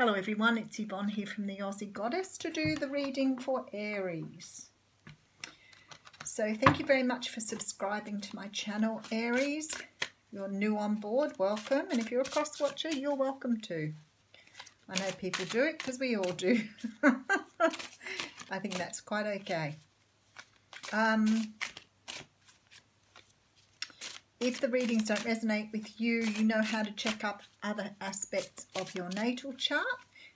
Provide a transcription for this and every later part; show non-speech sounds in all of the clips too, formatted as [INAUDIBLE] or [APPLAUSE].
Hello everyone, it's Yvonne here from the Aussie Goddess to do the reading for Aries. So thank you very much for subscribing to my channel Aries. You're new on board, welcome. And if you're a cross watcher, you're welcome too. I know people do it because we all do. [LAUGHS] I think that's quite okay. Um, if the readings don't resonate with you, you know how to check up other aspects of your natal chart.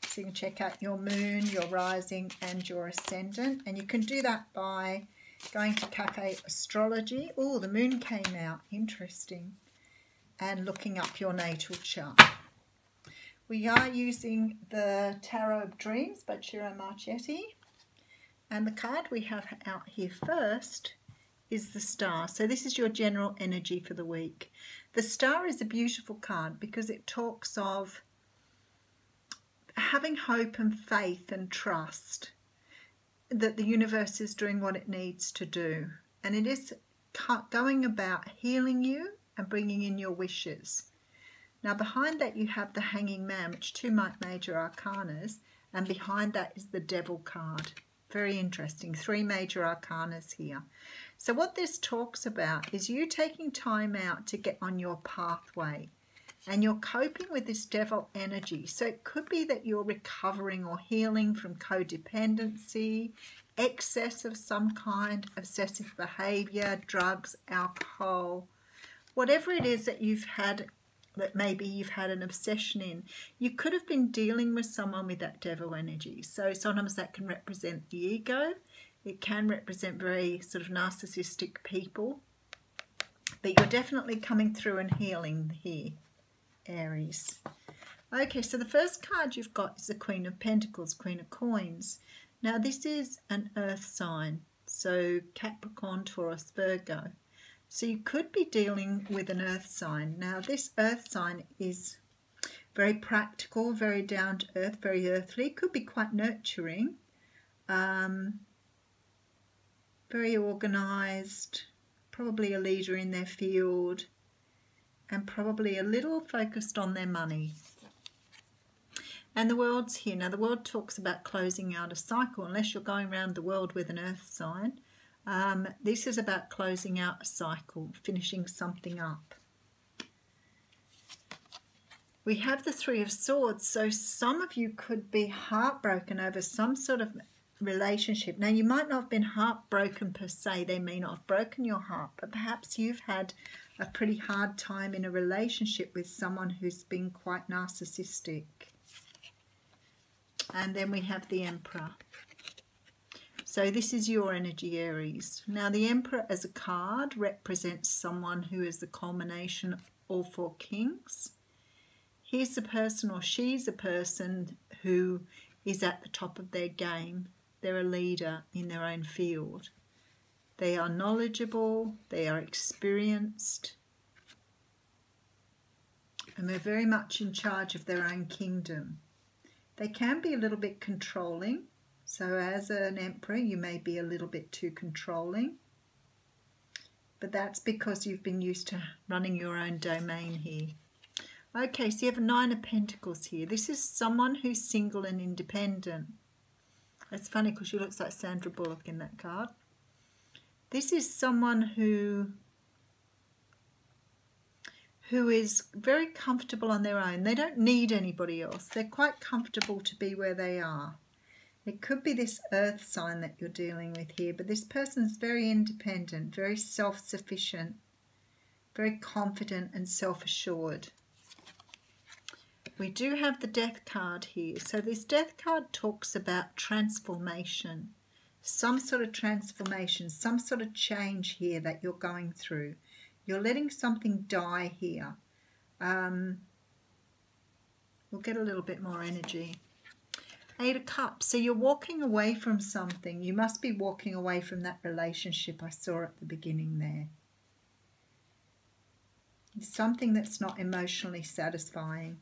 So you can check out your moon, your rising and your ascendant. And you can do that by going to Cafe Astrology. Oh, the moon came out. Interesting. And looking up your natal chart. We are using the Tarot of Dreams by Ciro Marchetti. And the card we have out here first is the star. So this is your general energy for the week. The star is a beautiful card because it talks of having hope and faith and trust that the universe is doing what it needs to do. And it is going about healing you and bringing in your wishes. Now behind that you have the Hanging Man, which two major arcanas, and behind that is the Devil card. Very interesting. Three major arcanas here. So what this talks about is you taking time out to get on your pathway and you're coping with this devil energy. So it could be that you're recovering or healing from codependency, excess of some kind, obsessive behavior, drugs, alcohol, whatever it is that you've had that maybe you've had an obsession in. You could have been dealing with someone with that devil energy. So sometimes that can represent the ego. It can represent very sort of narcissistic people. But you're definitely coming through and healing here, Aries. Okay, so the first card you've got is the Queen of Pentacles, Queen of Coins. Now this is an earth sign, so Capricorn, Taurus, Virgo. So you could be dealing with an earth sign. Now this earth sign is very practical, very down to earth, very earthly. Could be quite nurturing. Um, very organised, probably a leader in their field, and probably a little focused on their money. And the world's here. Now the world talks about closing out a cycle, unless you're going around the world with an earth sign. Um, this is about closing out a cycle, finishing something up. We have the Three of Swords, so some of you could be heartbroken over some sort of relationship. Now, you might not have been heartbroken per se, they may not have broken your heart, but perhaps you've had a pretty hard time in a relationship with someone who's been quite narcissistic. And then we have the Emperor. So this is your energy, Aries. Now the Emperor as a card represents someone who is the culmination of all four kings. He's a person or she's a person who is at the top of their game. They're a leader in their own field. They are knowledgeable, they are experienced, and they're very much in charge of their own kingdom. They can be a little bit controlling, so as an emperor, you may be a little bit too controlling. But that's because you've been used to running your own domain here. Okay, so you have a Nine of Pentacles here. This is someone who's single and independent. It's funny because she looks like Sandra Bullock in that card. This is someone who who is very comfortable on their own. They don't need anybody else. They're quite comfortable to be where they are. It could be this earth sign that you're dealing with here, but this person is very independent, very self-sufficient, very confident and self-assured. We do have the death card here. So this death card talks about transformation, some sort of transformation, some sort of change here that you're going through. You're letting something die here. Um, we'll get a little bit more energy. Eight of Cups. So you're walking away from something. You must be walking away from that relationship I saw at the beginning there. something that's not emotionally satisfying.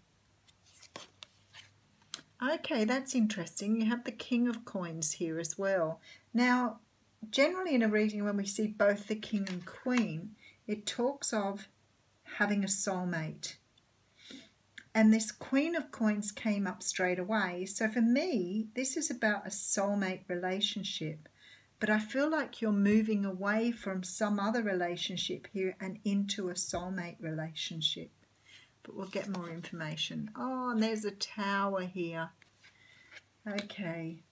Okay, that's interesting. You have the King of Coins here as well. Now, generally in a reading when we see both the King and Queen, it talks of having a soulmate. And this Queen of Coins came up straight away. So for me, this is about a soulmate relationship. But I feel like you're moving away from some other relationship here and into a soulmate relationship. But we'll get more information. Oh, and there's a tower here. Okay.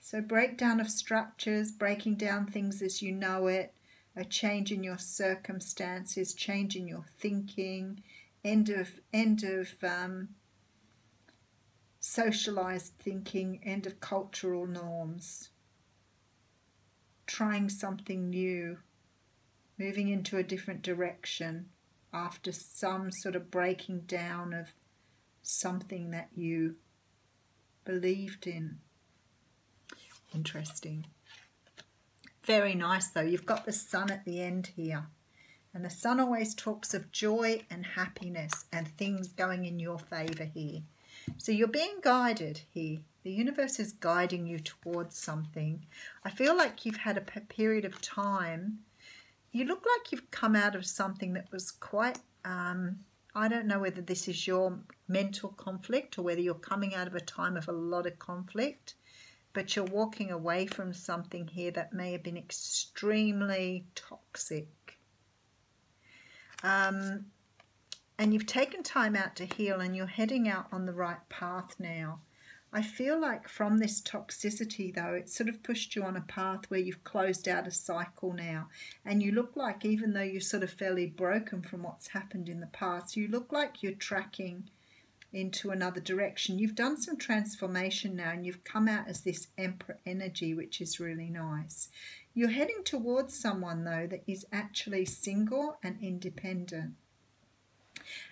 So breakdown of structures, breaking down things as you know it, a change in your circumstances, change in your thinking, end of end of um, socialized thinking, end of cultural norms, trying something new, moving into a different direction after some sort of breaking down of something that you believed in. Interesting. Very nice though. You've got the sun at the end here. And the sun always talks of joy and happiness and things going in your favour here. So you're being guided here. The universe is guiding you towards something. I feel like you've had a period of time. You look like you've come out of something that was quite, um, I don't know whether this is your mental conflict or whether you're coming out of a time of a lot of conflict, but you're walking away from something here that may have been extremely toxic um, and you've taken time out to heal and you're heading out on the right path now. I feel like from this toxicity, though, it's sort of pushed you on a path where you've closed out a cycle now. And you look like, even though you're sort of fairly broken from what's happened in the past, you look like you're tracking into another direction. You've done some transformation now and you've come out as this Emperor energy, which is really nice. You're heading towards someone, though, that is actually single and independent.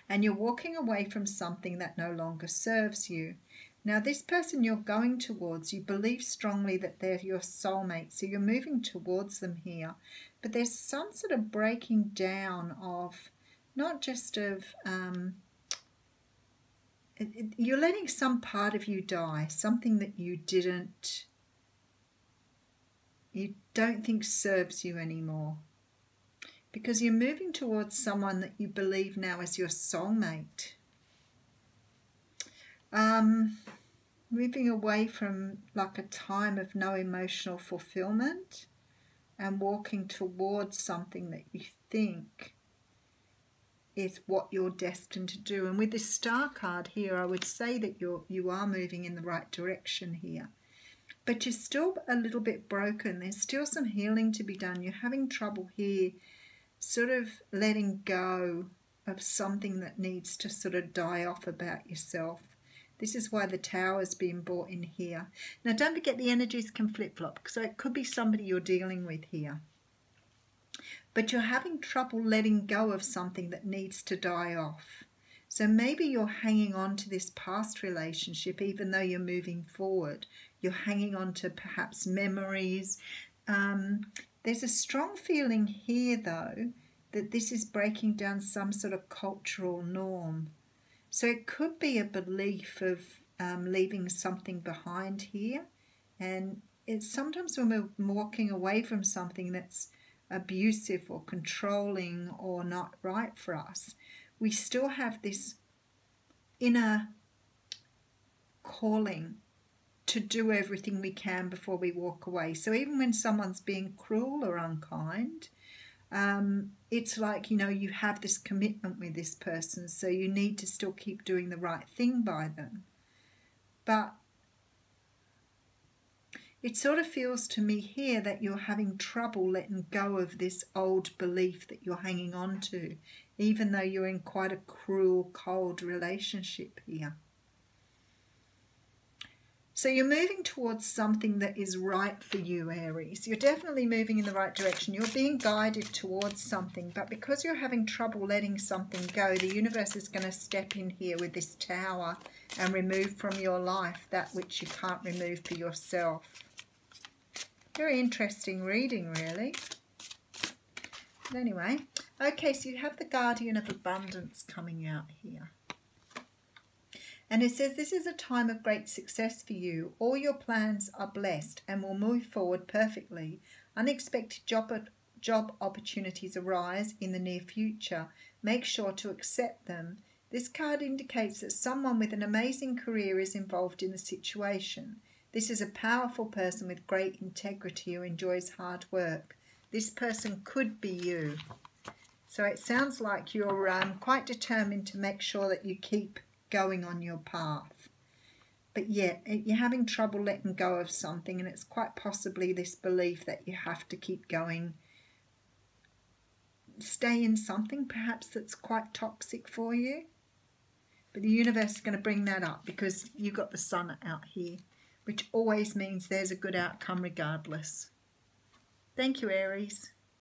And you're walking away from something that no longer serves you. Now, this person you're going towards, you believe strongly that they're your soulmate, so you're moving towards them here. But there's some sort of breaking down of not just of um, you're letting some part of you die, something that you didn't, you don't think serves you anymore. Because you're moving towards someone that you believe now is your soulmate. Um, moving away from like a time of no emotional fulfillment and walking towards something that you think is what you're destined to do. And with this star card here, I would say that you're you are moving in the right direction here. But you're still a little bit broken. There's still some healing to be done. You're having trouble here, sort of letting go of something that needs to sort of die off about yourself. This is why the tower's being brought in here. Now, don't forget the energies can flip-flop, so it could be somebody you're dealing with here but you're having trouble letting go of something that needs to die off. So maybe you're hanging on to this past relationship even though you're moving forward. You're hanging on to perhaps memories. Um, there's a strong feeling here, though, that this is breaking down some sort of cultural norm. So it could be a belief of um, leaving something behind here. And it's sometimes when we're walking away from something that's abusive or controlling or not right for us, we still have this inner calling to do everything we can before we walk away. So even when someone's being cruel or unkind, um, it's like, you know, you have this commitment with this person, so you need to still keep doing the right thing by them. But it sort of feels to me here that you're having trouble letting go of this old belief that you're hanging on to, even though you're in quite a cruel, cold relationship here. So you're moving towards something that is right for you, Aries. You're definitely moving in the right direction. You're being guided towards something, but because you're having trouble letting something go, the universe is going to step in here with this tower and remove from your life that which you can't remove for yourself. Very interesting reading, really. But anyway, okay, so you have the Guardian of Abundance coming out here. And it says, This is a time of great success for you. All your plans are blessed and will move forward perfectly. Unexpected job, job opportunities arise in the near future. Make sure to accept them. This card indicates that someone with an amazing career is involved in the situation. This is a powerful person with great integrity who enjoys hard work. This person could be you. So it sounds like you're um, quite determined to make sure that you keep going on your path. But yet, you're having trouble letting go of something, and it's quite possibly this belief that you have to keep going. Stay in something perhaps that's quite toxic for you. But the universe is going to bring that up because you've got the sun out here, which always means there's a good outcome regardless. Thank you, Aries.